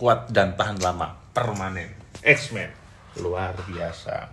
kuat dan tahan lama. Permanen. X-Men. Luar biasa.